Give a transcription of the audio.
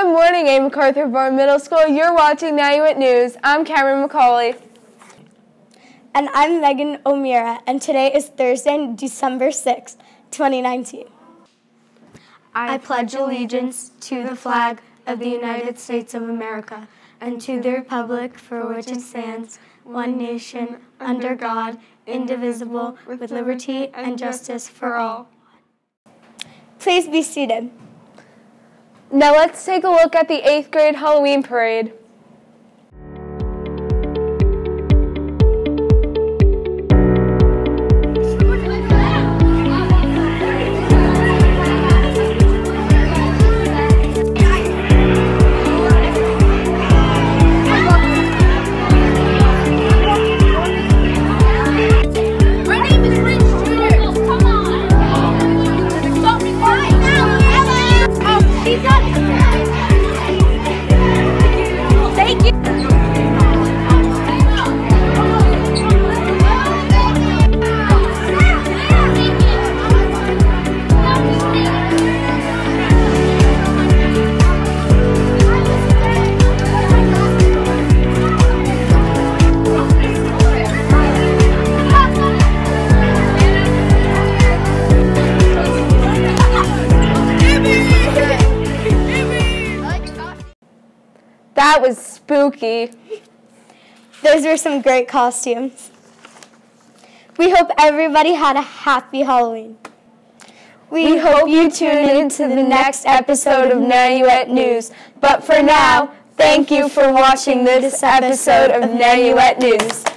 morning, A. MacArthur Barr Middle School. You're watching Nanuet News. I'm Cameron McCauley. And I'm Megan O'Meara, and today is Thursday, December 6, 2019. I pledge allegiance to the flag of the United States of America and to the republic for which it stands, one nation, under God, indivisible, with liberty and justice for all. Please be seated. Now let's take a look at the 8th grade Halloween parade. That was spooky. Those were some great costumes. We hope everybody had a happy Halloween. We hope you tune in to the next episode of Nanuet News. But for now, thank you for watching this episode of Nanuet News.